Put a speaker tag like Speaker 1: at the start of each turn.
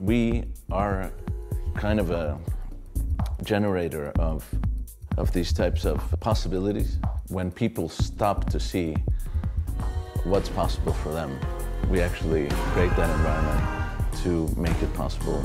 Speaker 1: We are kind of a generator of, of these types of possibilities. When people stop to see what's possible for them, we actually create that environment to make it possible